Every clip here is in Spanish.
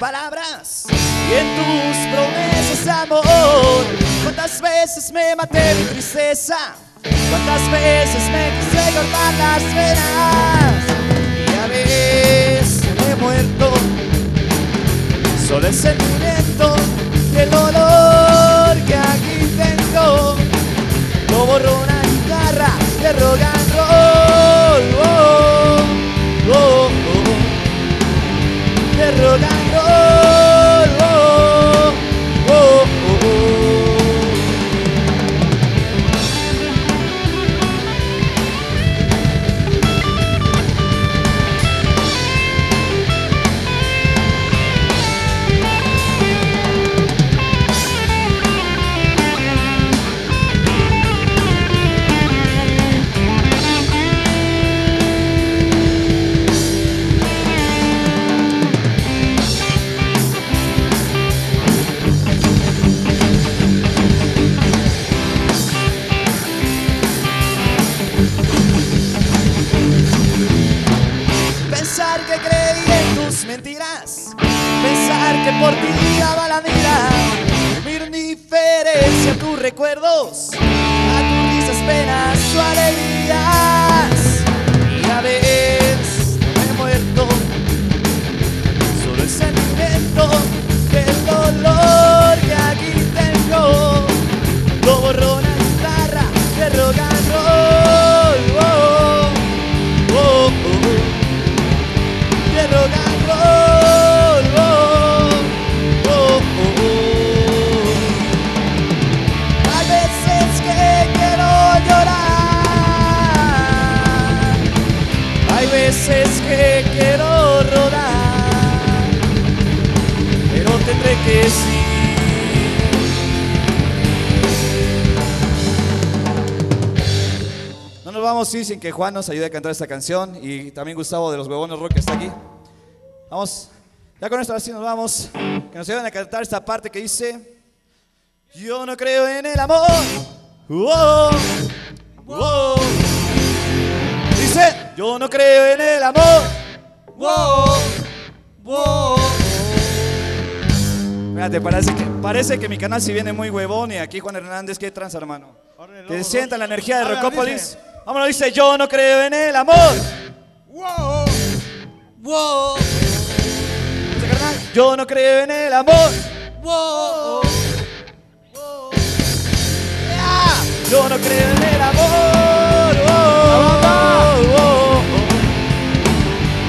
palabras y en tus promesas, amor. Cuántas veces me maté de tristeza, cuántas veces me quise cortar las venas. Y a veces me he muerto, solo el sentimiento y el dolor que aquí tengo. Borró una guitarra de rock and roll. Oh. Mentiras, pensar que por ti daba la mira, mi indiferencia a tus recuerdos, a tus risas, penas o alegrías. Vamos a ir sin que Juan nos ayude a cantar esta canción y también Gustavo de los Huevones Rock que está aquí. Vamos, ya con esto así nos vamos. Que nos ayuden a cantar esta parte que dice: Yo no creo en el amor. Wow, wow. Dice: Yo no creo en el amor. Wow, wow. Fíjate, parece que, parece que mi canal si viene muy huevón y aquí Juan Hernández, ¿qué trans, hermano? Que sientan la energía de Ahora, Rocópolis. dice. Vámonos, dice, yo no creo en el amor. Wow. Wow. Yo no creo en el amor. Wow. Yeah. Yo no creo en el amor. Oh.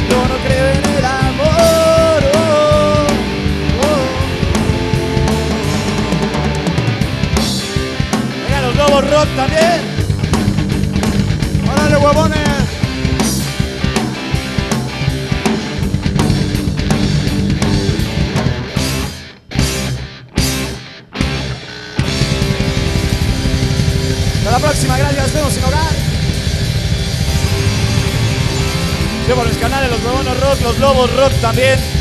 Yo no creo en el amor. Venga, los lobos rock también. ¡Órale, huevones! Hasta la próxima, gracias, vemos sin hogar. Por mis canales, los huevones rock, los lobos rock también.